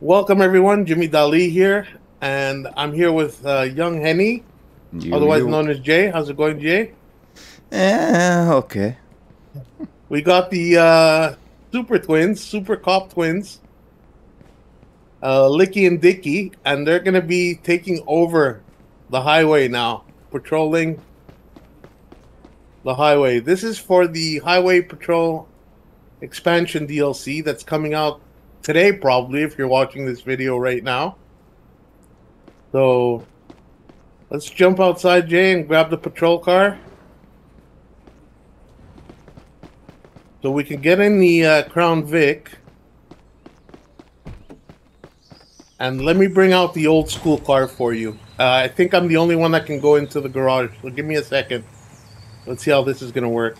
Welcome everyone, Jimmy Dali here, and I'm here with uh, Yung Henney, You, otherwise you. known as Jay. How's it going, Jay? Eh, okay. We got the uh, Super Twins, Super Cop Twins, uh, Licky and Dicky, and they're gonna be taking over the highway now, patrolling the highway. This is for the Highway Patrol expansion DLC that's coming out today, probably if you're watching this video right now. So let's jump outside, Jay, and grab the patrol car. So we can get in the uh, Crown Vic. And let me bring out the old school car for you. Uh, I think I'm the only one that can go into the garage. So give me a second. Let's see how this is going to work.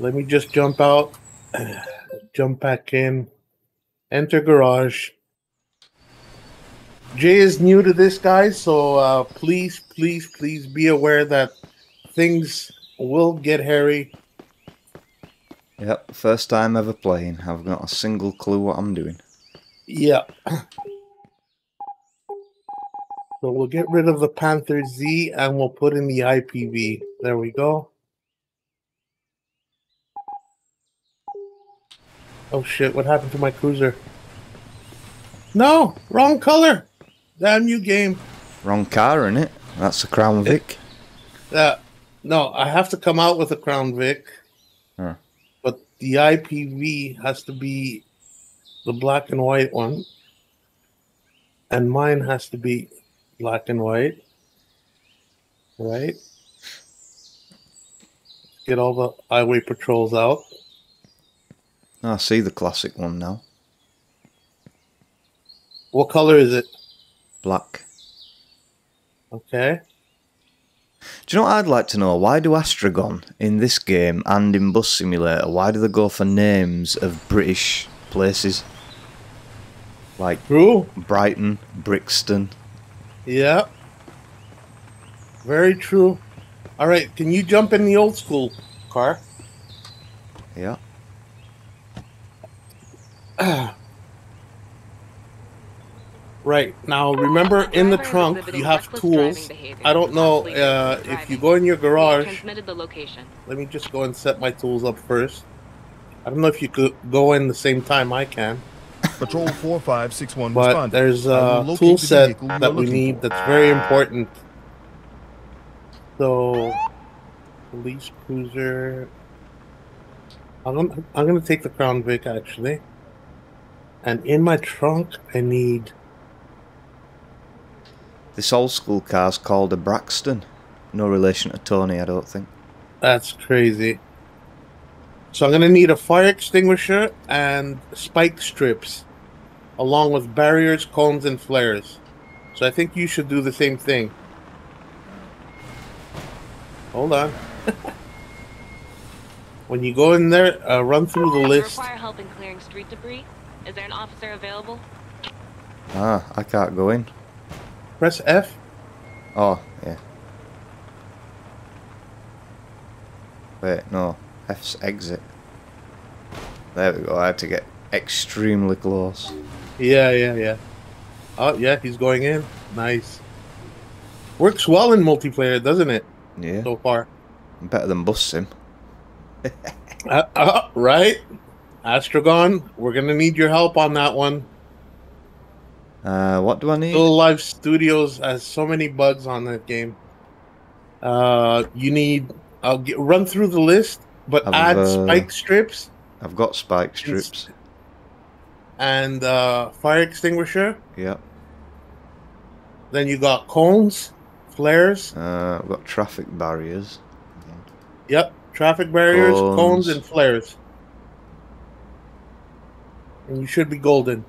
Let me just jump out. jump back in. Enter garage. Jay is new to this, guys. So uh, please, please, please be aware that things will get hairy. Yep, first time ever playing. I've got a single clue what I'm doing. Yeah. So we'll get rid of the Panther Z and we'll put in the IPV. There we go. Oh shit, what happened to my cruiser? No, wrong color. Damn you game. Wrong car, innit? That's a Crown Vic. Uh, no, I have to come out with a Crown Vic. Huh. But the IPV has to be the black and white one. And mine has to be black and white. Right? Get all the highway patrols out. I see the classic one now. What color is it? Black. Okay. Do you know what I'd like to know? Why do Astragon in this game and in Bus Simulator, why do they go for names of British places? Like True. Brighton, Brixton. Yeah. Very true. All right, can you jump in the old school car? Yeah. Right. Now, remember in the trunk you have tools. I don't know uh, if you go in your garage. The location. Let me just go and set my tools up first. I don't know if you could go in the same time I can, Patrol 4561 but responded. there's a will tool set vehicle you are that we need for. that's very important. So, police cruiser. I'm gonna, I'm gonna take the Crown Vic actually. And in my trunk, I need This old school car's called a Braxton. No relation to Tony, I don't think. That's crazy. So I'm gonna need a fire extinguisher and spike strips, along with barriers, cones, and flares. So I think you should do the same thing. Hold on. when you go in there, uh, run through the list. require help in clearing street debris. Is there an officer available? Ah, I can't go in. Press F. Oh, yeah. Wait, no. F's exit. There we go. I had to get extremely close. Yeah, yeah, yeah. Oh, yeah, he's going in. Nice. Works well in multiplayer, doesn't it? Yeah. So far. Better than Bus Sim. Uh, uh, right? Astragon, we're gonna need your help on that one. Uh, what do I need? Stillalive Studios has so many bugs on that game. Uh, you need. I'll get, run through the list, but I've, add uh, spike strips I've got spike strips. and uh, fire extinguisher. Yep. Then you got cones, flares. Uh, I've got traffic barriers. Yep, traffic barriers, cones, Cones. and flares. And you should be golden.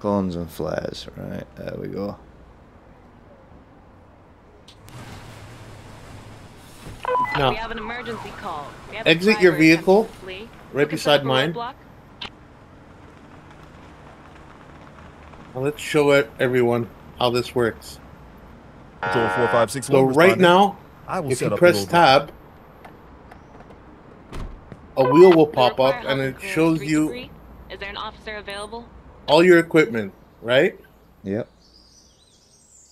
Cones and flares. Right, there we go. Now, We have an emergency call. We have Exit your vehicle, attempting to flee. right Looking beside mine. roadblock? Now let's show it everyone how this works. Patrol 4561 So right now, I will if set you up press the roadblock. tab, a wheel will pop up and it shows you. Is there an officer available? all your equipment, right? Yep.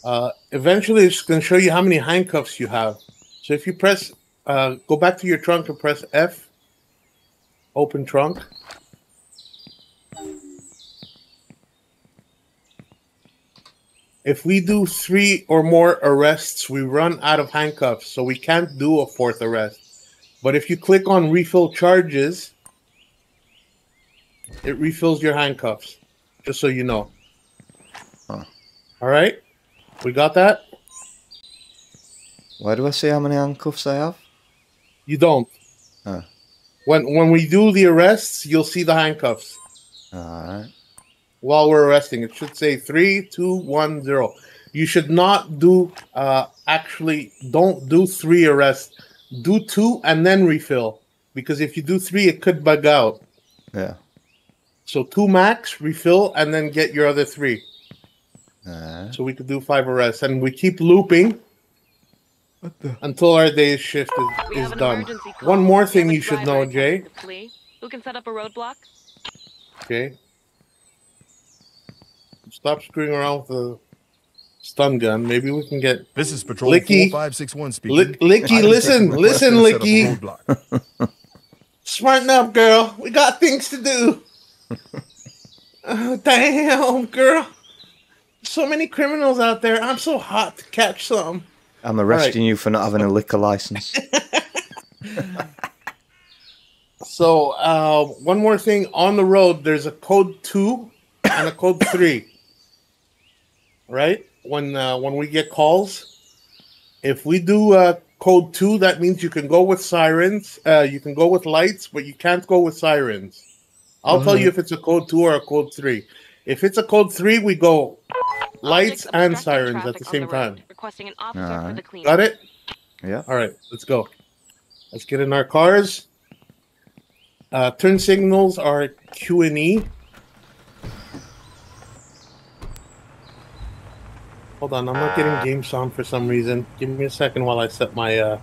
Uh, eventually, it's going to show you how many handcuffs you have. So if you press, uh, go back to your trunk and press F, open trunk. If we do three or more arrests, we run out of handcuffs, so we can't do a fourth arrest. But if you click on refill charges, it refills your handcuffs, just so you know. Huh. All right, we got that. Where do I see how many handcuffs I have? You don't. Huh. When when we do the arrests, you'll see the handcuffs Alright. while we're arresting. It should say three, two, one, zero. You should not do. Uh, actually, don't do three arrests. Do two and then refill, because if you do three, it could bug out. Yeah. So two max, refill, and then get your other three. Alright. So we could do five arrests, and we keep looping until our day's shift is, is done. One more thing you should know, Jay. Who can set up a roadblock? Okay. Stop screwing around with the stun gun. Maybe we can get This is Patrol Licky. 4561 speaking. Lick, Licky. Item Listen, listen, request to set up a Licky. Smarten up, girl. We got things to do. oh, damn, girl. So many criminals out there. I'm so hot to catch some. I'm arresting you for not having a liquor license. So, uh, one more thing on the road, there's a code two and a code three. Right? When uh, when we get calls, if we do uh, code two, that means you can go with sirens, uh, you can go with lights, but you can't go with sirens. I'll tell you if it's a code two or a code three. If it's a code three, we go lights and sirens at the same road. time. Requesting an officer for the cleanup. Got it? yeah. All right, let's go. Let's get in our cars. Uh, turn signals are Q and E. Hold on, I'm not getting game sound for some reason. Give me a second while I set my uh,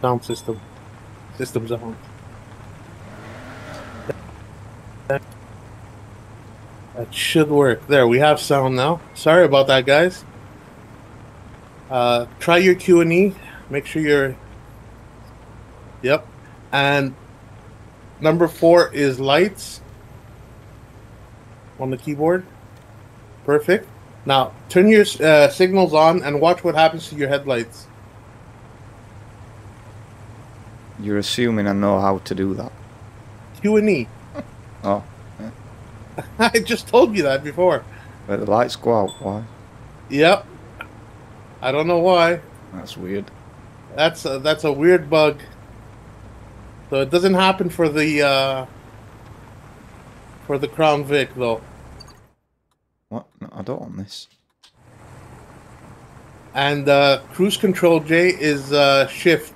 sound system systems on. That should work. There, we have sound now. Sorry about that, guys. Uh, try your Q and E. Make sure you're. Yep, and number four is lights on the keyboard. Perfect. Now turn your uh, signals on and watch what happens to your headlights. You're assuming I know how to do that. Q and E. Oh, I just told you that before. but the lights go out. Why? Yep. I don't know why. That's weird. That's a, that's a weird bug. So it doesn't happen for the uh, for the Crown Vic though. What? No, I don't want this. And uh, cruise control Jay is uh, shift.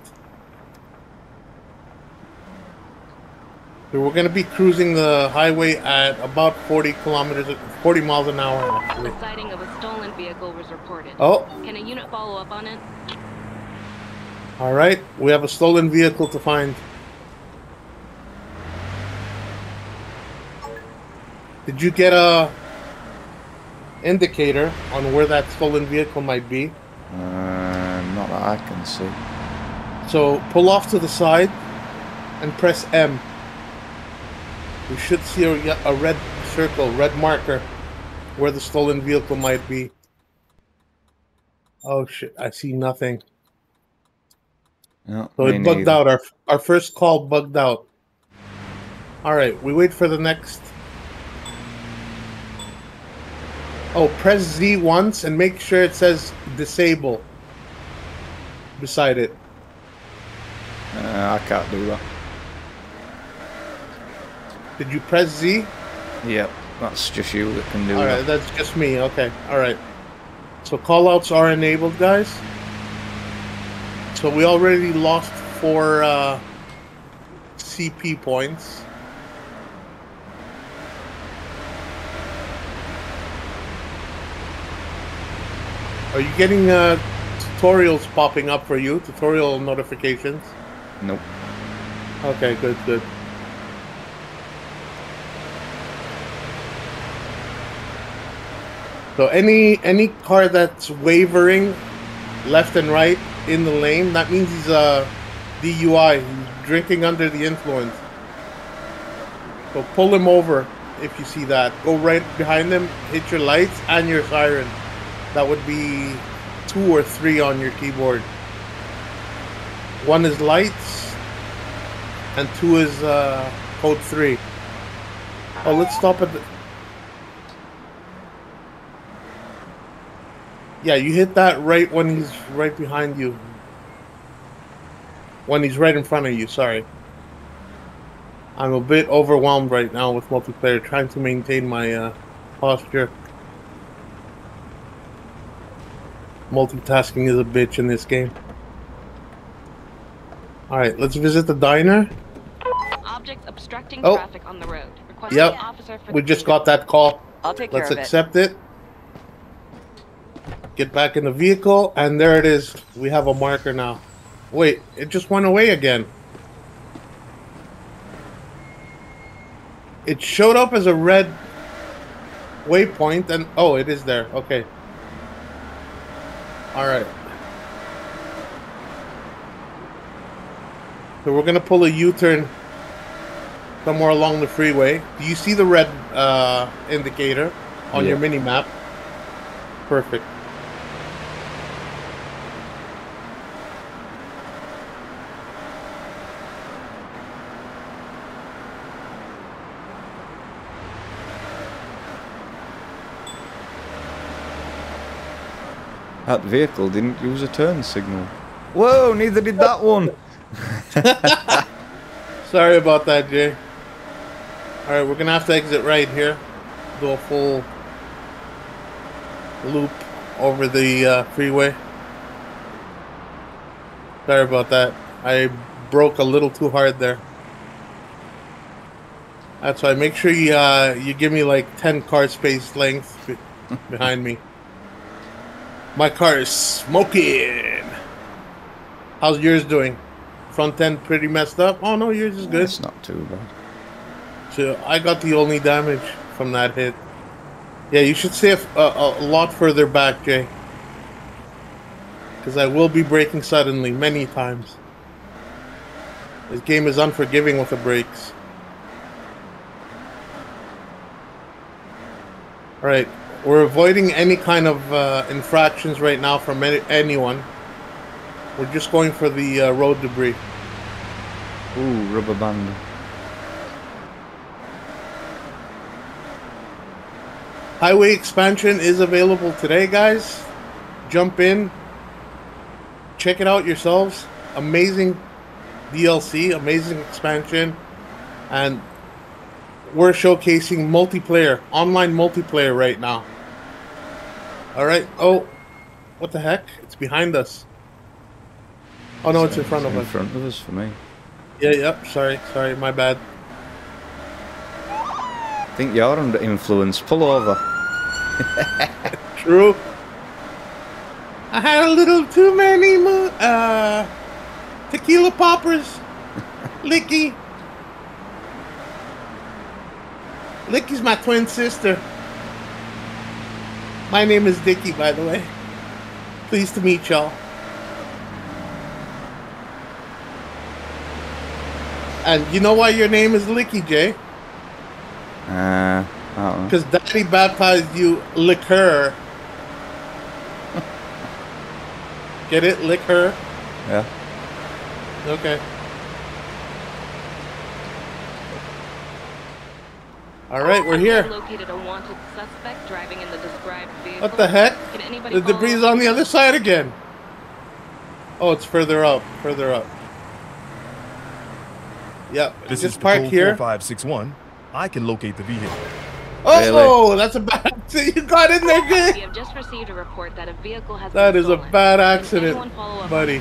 So we're gonna be cruising the highway at about 40 kilometers, 40 miles an hour. Actually. The sighting of a stolen vehicle was reported. Oh, Can a unit follow up on it? all right. We have a stolen vehicle to find. Did you get a indicator on where that stolen vehicle might be? Uh, not that I can see. So pull off to the side and press M. You should see a, a red circle, red marker, where the stolen vehicle might be. Oh shit! I see nothing. No, So it bugged neither. out. Our our first call bugged out. All right, we wait for the next. Oh, press Z once and make sure it says disable beside it. Uh, I can't do that. Did you press Z? Yep, that's just you that can do All right, that. that's just me. Okay, all right. So callouts are enabled, guys. So we already lost four uh, CP points. Are you getting uh, tutorials popping up for you? Tutorial notifications? Nope. Okay, good, good. So any any car that's wavering left and right in the lane, that means he's a DUI, he's drinking under the influence. So pull him over if you see that. Go right behind him, hit your lights and your siren. That would be two or three on your keyboard. One is lights, and two is uh, code three. Oh, let's stop at the. Yeah, you hit that right when he's right behind you. When he's right in front of you, sorry. I'm a bit overwhelmed right now with multiplayer, trying to maintain my uh, posture. Multitasking is a bitch in this game. Alright, let's visit the diner. Object obstructing Oh. traffic on the road. Request Yep. officer for We just got that call. I'll take Let's of it. accept it. Get back in the vehicle, and there it is. We have a marker now. Wait, it just went away again. It showed up as a red waypoint, and oh, it is there. Okay. All right. So we're gonna pull a U-turn somewhere along the freeway. Do you see the red uh, indicator on your mini map? Perfect. That vehicle didn't use a turn signal. Whoa, neither did that one. Sorry about that, Jay. All right, we're gonna have to exit right here. Do a full loop over the uh, freeway. Sorry about that. I broke a little too hard there. That's why. Make sure you uh, you give me like ten car space length behind me. My car is smoking. How's yours doing? Front end pretty messed up. Oh no, yours is good. It's not too bad. So I got the only damage from that hit. Yeah, you should stay a, a, a lot further back, Jay. Because I will be braking suddenly many times. This game is unforgiving with the brakes. Alright, we're avoiding any kind of uh, infractions right now from any, anyone. We're just going for the uh, road debris. Ooh, rubber band. Highway expansion is available today, guys. Jump in, check it out yourselves. Amazing DLC, amazing expansion, and we're showcasing multiplayer, online multiplayer right now. All right. Oh, what the heck? It's behind us. Oh no, it's in front of in us. front of us for me. Yeah, yep. Sorry, sorry, my bad. I think you're under influence. Pull over. True. I had a little too many mo- uh, tequila poppers. Licky. Licky's my twin sister. My name is Dicky, by the way. Pleased to meet y'all. And you know why your name is Licky, Jay? Uh, I don't know. Because Daddy baptized you liquor. Get it? Liquor? Yeah. Okay. Alright, we're here. Located a wanted suspect driving in the described vehicle. What the heck? The debris is on the other side again. Oh, it's further up. Further up. Yep. This Just is park Patrol here. 4561. I can locate the vehicle. Oh, that's a bad. You got in there, We have just received a report that a vehicle has That been is a stolen. bad Can accident, anyone follow buddy.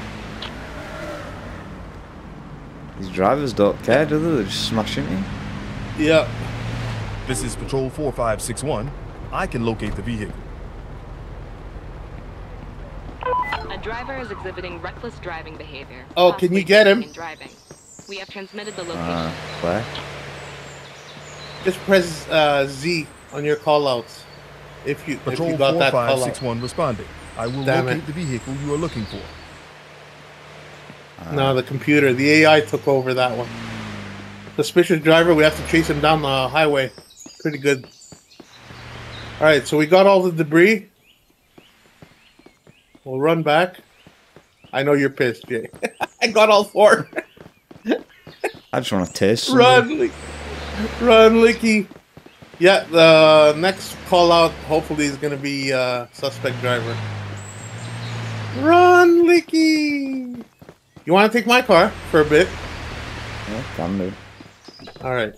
These drivers don't care, do they? They're just smashing me. Yep. This is Patrol 4561. I can locate the vehicle. A driver is exhibiting reckless driving behavior. Oh, can you get him? Driving. We have transmitted the location. Uh, Claire. Just press uh, Z on your callouts. If you if Patrol you got that call out. 4561 responding. I will Damn locate it. the vehicle you are looking for. No, the computer, the AI took over that one. Suspicious driver, we have to chase him down the highway. Pretty good. All right, so we got all the debris. We'll run back. I know you're pissed, Jay. I got all four. I just want to taste. some. Run, Lick- run, Licky. Yeah, the next call out hopefully is gonna be uh, suspect driver. Run, Licky. You want to take my car for a bit? Yeah, can do. All right.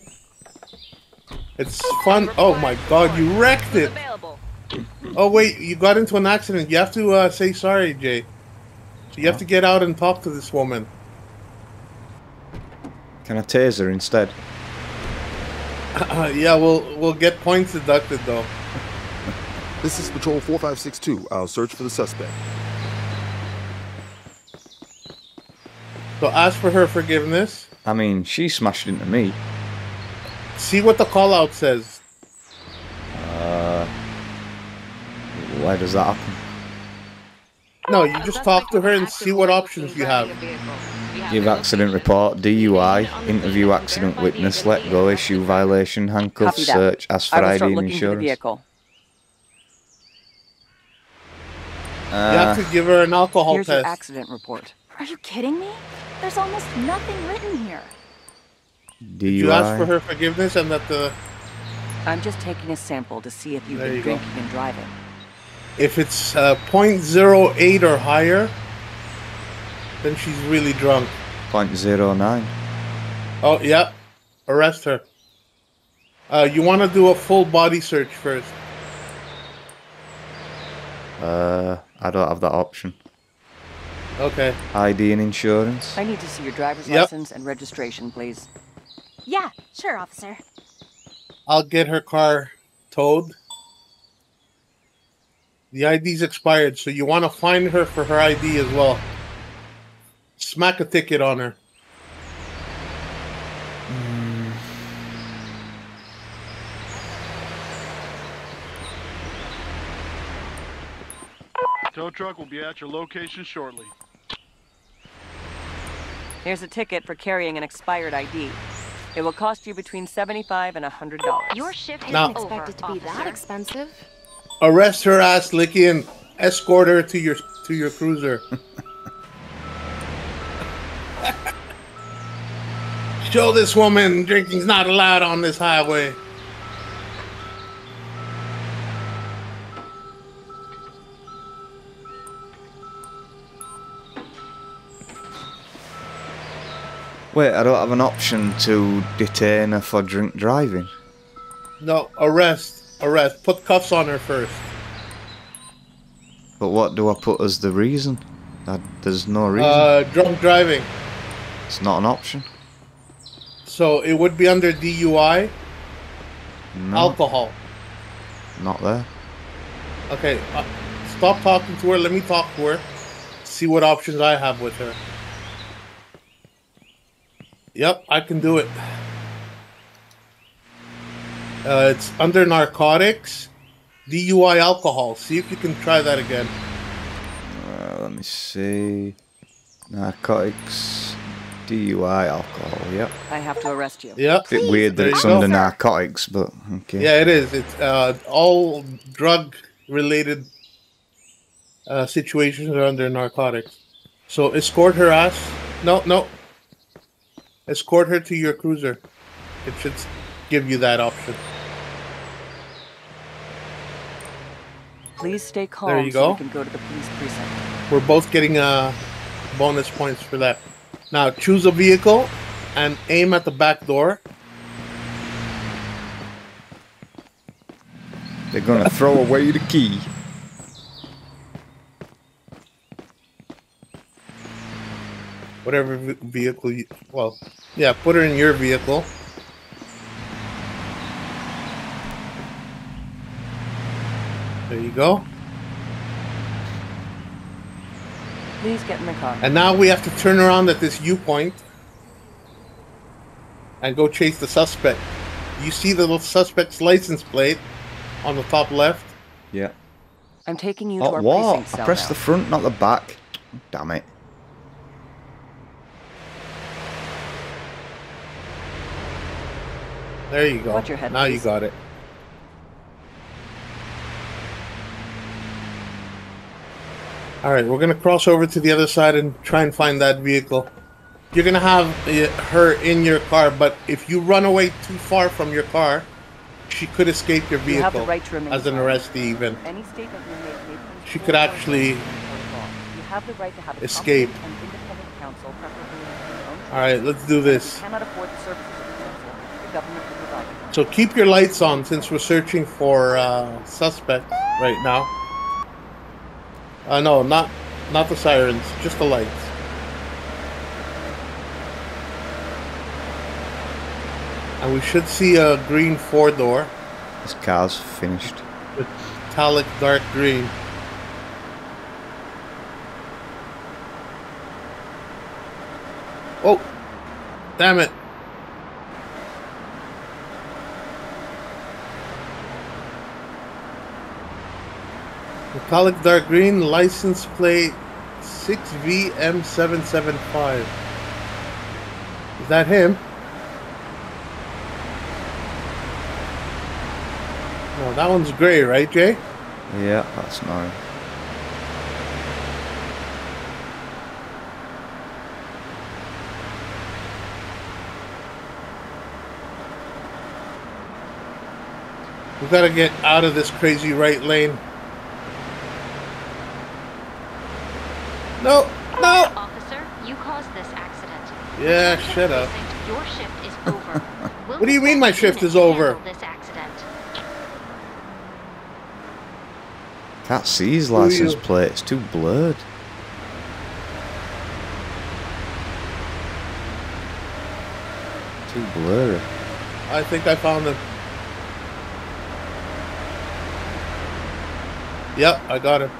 It's fun. Oh my God, you wrecked it. Oh wait, you got into an accident. You have to uh, say sorry, Jay. So you have to get out and talk to this woman. Can I tase her instead? Uh, yeah, we'll we'll get points deducted though. This is Patrol 4562. I'll search for the suspect. So ask for her forgiveness. I mean, she smashed into me. See what the call out says. Why does that happen? No, you just talk to her and see what options you have. You have Give accident report, DUI, on the scene interview accident witness, let go, issue violation, handcuff, search, ask for I will ID and looking for the insurance. vehicle. You have Uh, to give her an alcohol Here's your test. accident report. Are you kidding me? There's almost nothing written here. DUI. You ask for her forgiveness and that the I'm just taking a sample to see if you've There been you go. drinking and driving. if it's uh, 0.08 or higher, then she's really drunk. Point zero nine. Oh yeah, arrest her. Uh, you want to do a full body search first. Uh, I don't have that option. Okay. ID and insurance. I need to see your driver's Yep. license and registration, please. Yeah, sure, officer. I'll get her car towed. The ID's expired, so you want to find her for her ID as well. Smack a ticket on her. Hmm. Tow truck will be at your location shortly. Here's a ticket for carrying an expired ID. It will cost you between seventy-five and a hundred dollars. Your shift is Now- over, Expect it to be that expensive. Arrest her ass, Licky, and escort her to your to your cruiser. Show this woman drinking's not allowed on this highway. Wait, I don't have an option to detain her for drink driving. No, arrest, arrest. Put cuffs on her first. But what do I put as the reason? That there's no reason. Uh, drunk driving. it's not an option. So it would be under DUI, No, alcohol. not there. Okay, uh, stop talking to her. Let me talk to her. See what options I have with her. Yep, I can do it. Uh, it's under narcotics, DUI, alcohol. See if you can try that again. Uh, let me see. Narcotics, DUI, alcohol. Yep. I have to arrest you. Yep. Bit weird that it's go. under narcotics, but okay. Yeah, it is. It's uh, all drug-related uh, situations are under narcotics. So escort her ass. No, no. Escort her to your cruiser. It should give you that option. Please stay calm There you so go. we can go to the police precinct. We're both getting uh, bonus points for that. Now choose a vehicle and aim at the back door. They're gonna throw away the key. Whatever vehicle you. Well, yeah, put her in your vehicle. There you go. Please get in the car. And now we have to turn around at this U point and go chase the suspect. You see the little suspect's license plate on the top left? Yeah. I'm taking you oh, to Oh, our what? precinct I cell pressed now. the front, not the back. Damn it. There you go. Watch your head, now you got it. All right, we're gonna cross over to the other side and try and find that vehicle. You're gonna have uh, her in your car, but if you run away too far from your car, she could escape your You vehicle have the right to remain as an arrestee. Even Any statement you make She could actually part. You have the right to have a escape. competent and independent counsel, preferably in your own all right, let's do You this. So keep your lights on since we're searching for uh, suspects right now. Uh, no, not not the sirens, just the lights. And we should see a green four door, This car's finished. metallic dark green. Oh, damn it! Metallic dark green, license plate 6VM775. Is that him? No, that one's gray, right, Jay? Yeah, that's mine. We've gotta get out of this crazy right lane. No, no! Officer, you caused this accident. Yeah, Return shut up. Your shift is over. What do you mean my shift is over? This accident. Can't see his license plate. It's too blurred. Too blurry. I think I found him. Yep, I got him.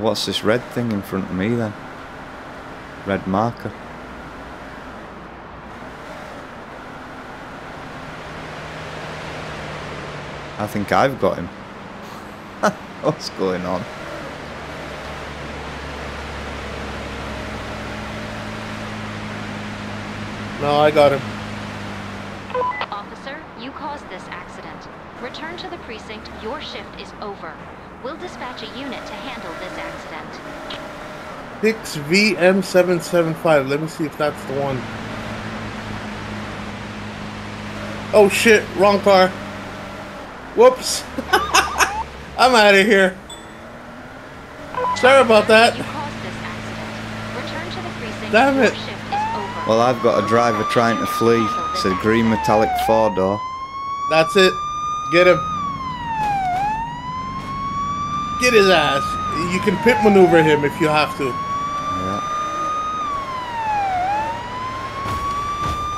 What's this red thing in front of me then? Red marker. I think I've got him. What's going on? No, I got him. Officer, you caused this accident. Return to the precinct. Your shift is over. We'll dispatch a unit to handle this accident. 6VM775. Let me see if that's the one. Oh shit, wrong car. Whoops. I'm out of here. Sorry about that. You caused this accident. Return to the precinct. Damn it. shift is over. Well, I've got a driver trying to flee. It's a green metallic four door. That's it. Get him. Get his ass. You can pit maneuver him if you have to. Yeah.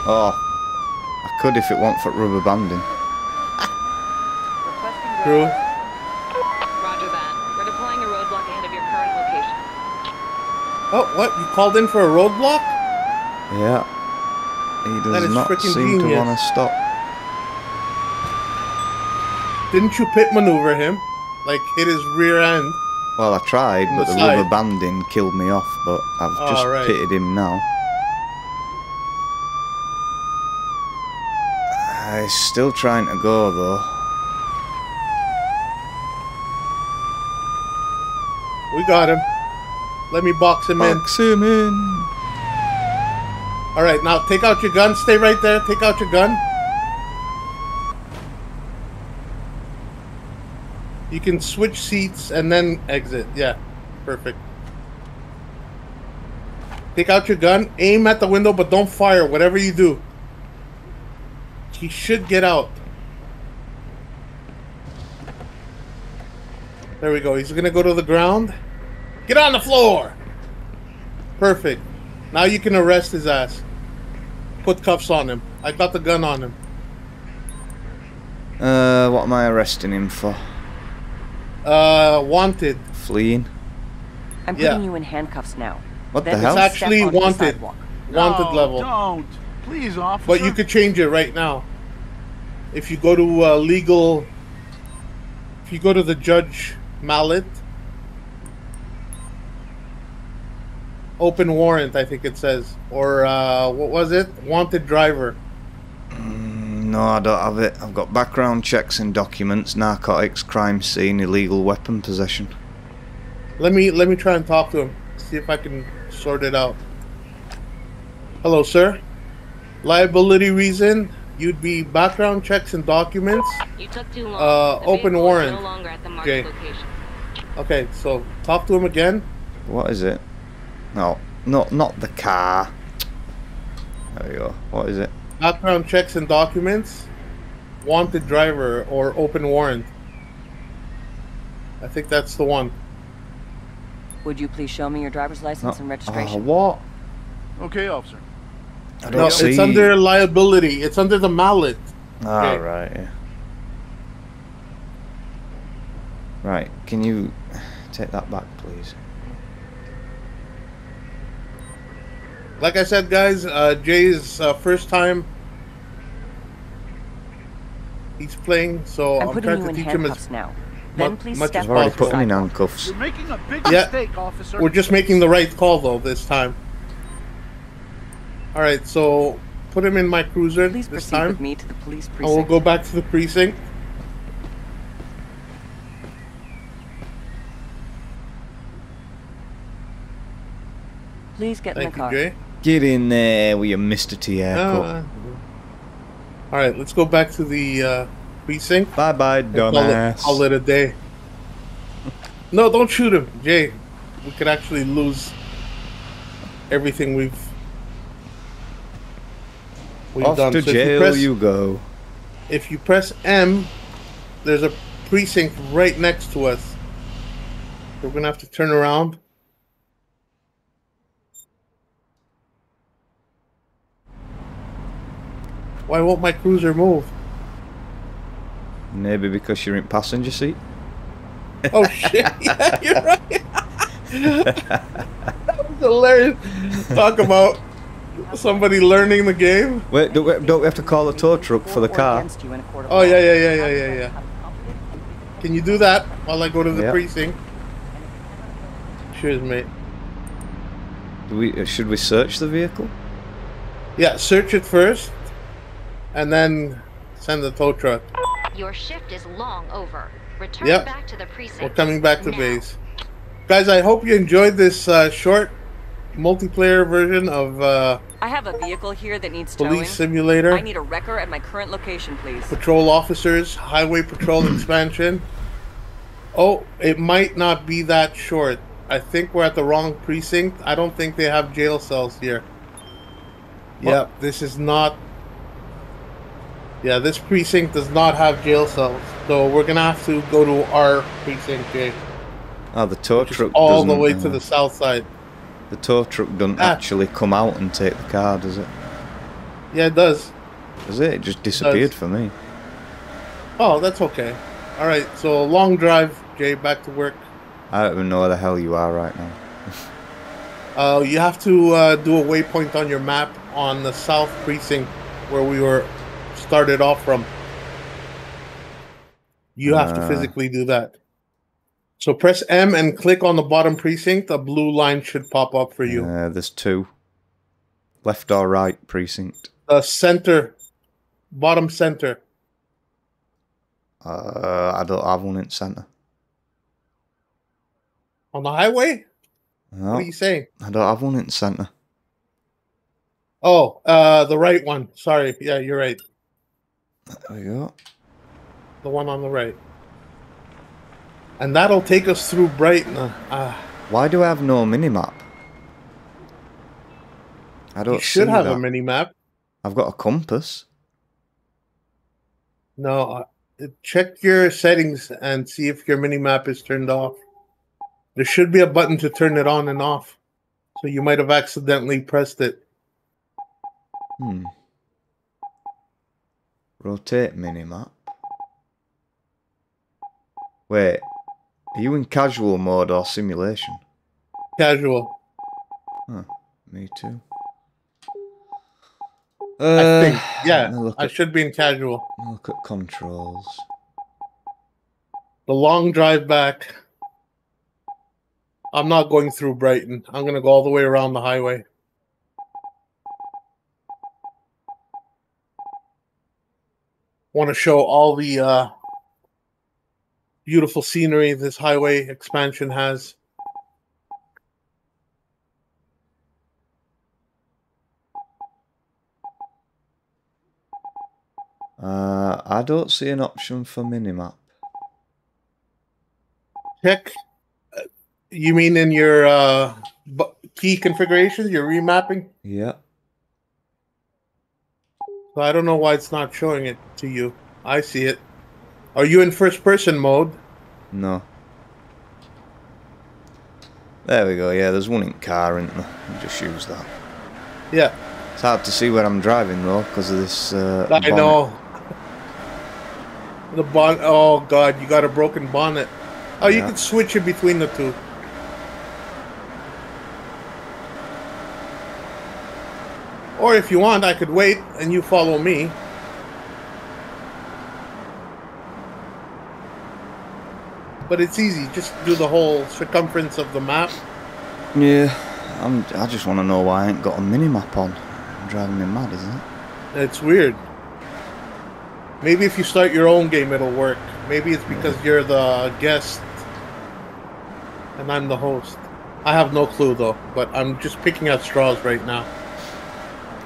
Oh, I could if it weren't for rubber banding. Requesting True. Roger that. We're deploying a roadblock ahead of your current location. Oh, what? You called in for a roadblock? Yeah. He does not freaking seem to want to stop. Didn't you pit maneuver him? Like hit his rear end? Well, I tried, but the the rubber banding killed me off. But I've Oh, just right. pitted him now. He's still trying to go though. We got him. Let me box him in. Box him in. All right, now take out your gun. Stay right there. Take out your gun. You can switch seats and then exit. Yeah, perfect. Take out your gun. Aim at the window, but don't fire. Whatever you do, he should get out. There we go. He's gonna go to the ground. Get on the floor. Perfect. Now you can arrest his ass. Put cuffs on him. I got the gun on him. Uh, what am I arresting him for? Uh, wanted. Fleeing? I'm Yeah. putting you in handcuffs now. What the hell? It's actually step onto the wanted. sidewalk. Wanted no, level. Don't. Please, officer. But you could change it right now. If you go to uh, legal, if if you go to the judge mallet, open warrant, I think it says, or uh, what was it? Wanted driver. No, I don't have it. I've got background checks and documents, narcotics, crime scene, illegal weapon possession. Let me let me try and talk to him. See if I can sort it out. Hello, sir. Liability reason, you'd be background checks and documents. You took too long. Uh, The open warrant. No longer at the Okay. location. Okay, so talk to him again. What is it? No, not not the car. There we go. What is it? Background checks and documents. Wanted driver or open warrant. I think that's the one. Would you please show me your driver's license and Oh, registration? Uh, what? Okay, officer. I don't No, see. it's under liability. It's under the mallet. All okay. right. Right. Can you take that back, please? Like I said, guys, uh, Jay's uh, first time he's playing, so I'm I'm, trying to teach him as handcuffs now. Then please much step as I've already put in handcuffs. You're making a big Yeah. mistake, officer. We're just making the right call though this time. All right, so put him in my cruiser Please this proceed time. with me to the police precinct. I will go back to the precinct. Please get in Thank the you, car. Jay. Get in there with your Mr. T haircut. Uh, all right, let's go back to the uh, precinct. bye bye, and Call it, dumbass. call it a day. No, don't shoot him, Jay. We could actually lose everything we've we've Off done. to So if you jail press- you go. if you press M, there's a precinct right next to us. We're gonna have to turn around. Why won't my cruiser move? Maybe because you're in passenger seat. Oh shit! Yeah, you're right. that was hilarious. Talk about somebody learning the game. Wait, don't we, don't we have to call a tow truck for the car? against you in a court of Oh yeah, yeah, yeah, yeah, yeah, yeah. Can you do that while I go to the Yeah. precinct? Cheers, mate. Do we, uh, should we search the vehicle? Yeah, search it first, and then send the tow truck. Your shift is long over. Return Yep. back to the precinct. We're coming back to now. base. Guys, I hope you enjoyed this uh, short multiplayer version of uh, I have a vehicle here that needs towing. Police Simulator. I need a wrecker at my current location, please. Patrol officers, highway patrol expansion. Oh, it might not be that short. I think we're at the wrong precinct. I don't think they have jail cells here. Yep, this is not. Yeah, this precinct does not have jail cells. So we're gonna have to go to our precinct, Jay. Oh, the tow truck all the way uh, to the south side. The tow truck doesn't Ah. actually come out and take the car, does it? Yeah, it does. Does it? It just disappeared for me. Oh, that's okay. All right, so long drive, Jay. Back to work. I don't even know where the hell you are right now. Uh, you have to uh, do a waypoint on your map on the south precinct where we were started off from. You have to Uh. physically do that. So press M and click on the bottom precinct. A blue line should pop up for you. Uh, there's two. Left or right precinct. The center, bottom center. Uh, I don't have one in centre. On the highway? No, What are you saying? I don't have one in centre. Oh, uh, the right one. Sorry. Yeah, you're right. There we go. The one on the right. And that'll take us through Brighton. Uh, Why do I have no minimap? I don't you should have that. a mini map. I've got a compass. No, uh, check your settings and see if your mini map is turned off. There should be a button to turn it on and off. So you might have accidentally pressed it. Hmm. Rotate minimap. Wait, are you in casual mode or simulation? Casual. Me too. I Uh, think. Yeah, I at, should be in casual. look at controls. The long drive back. I'm not going through Brighton. I'm gonna go all the way around the highway. Want to show all the uh, beautiful scenery this highway expansion has. Uh, I don't see an option for minimap. Check. uh, You mean in your uh, key configurations, your remapping? Yeah. So I don't know why it's not showing it to you. I see it. Are you in first person mode? No. There we go. Yeah, there's one in car, isn't there? I'll just use that. Yeah, It's hard to see where I'm driving though because of this. Uh, I bonnet. know. The bon. Oh God, you got a broken bonnet. Oh, you can switch it between the two. Or if you want, I could wait and you follow me. But it's easy. Just do the whole circumference of the map. Yeah, I'm. I just want to know why I ain't got a mini-map on. I'm driving me mad, isn't it? It's weird. Maybe if you start your own game, it'll work. Maybe it's because you're the guest and I'm the host. I have no clue though, but I'm just picking at straws right now.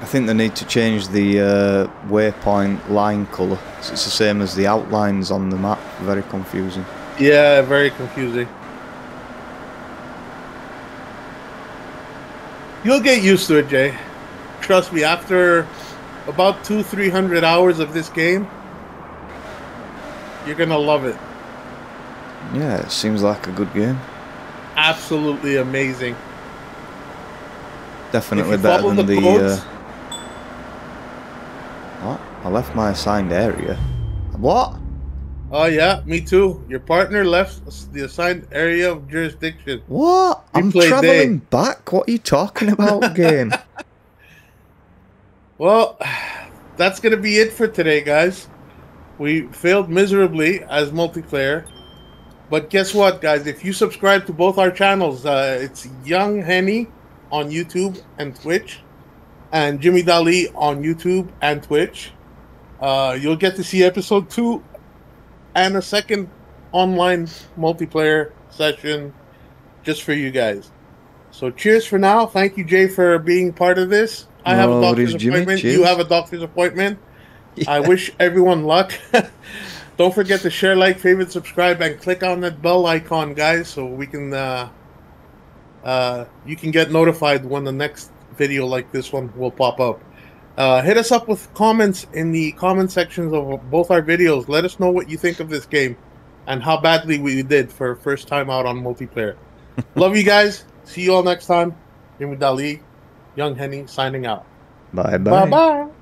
I think they need to change the uh, waypoint line colour. It's the same as the outlines on the map. Very confusing. Yeah, very confusing. You'll get used to it, Jay. Trust me, after about two, three hundred hours of this game, you're gonna love it. Yeah, it seems like a good game. Absolutely amazing. Definitely better than the the. I left my assigned area. What? Oh yeah, me too. Your partner left the assigned area of jurisdiction. What? I'm travelling day. back. What are you talking about, game? Well, that's gonna be it for today, guys. We failed miserably as multiplayer, but guess what, guys? If you subscribe to both our channels, uh, it's Yung Henney on YouTube and Twitch, and Jimmy Dali on YouTube and Twitch. Uh, you'll get to see episode two and a second online multiplayer session just for you guys. So cheers for now. Thank you, Jay, for being part of this. I have a No doctor's worries, Jimmy. appointment. You have a doctor's appointment. I wish everyone luck. Don't forget to share, like, favorite, subscribe, and click on that bell icon, guys, so we can uh, uh, you can get notified when the next video like this one will pop up. Uh, hit us up with comments in the comment sections of both our videos. Let us know what you think of this game and how badly we did for first time out on multiplayer. Love you guys. See you all next time. Jimmy Dali, Yung Henney signing out. bye Bye bye. bye.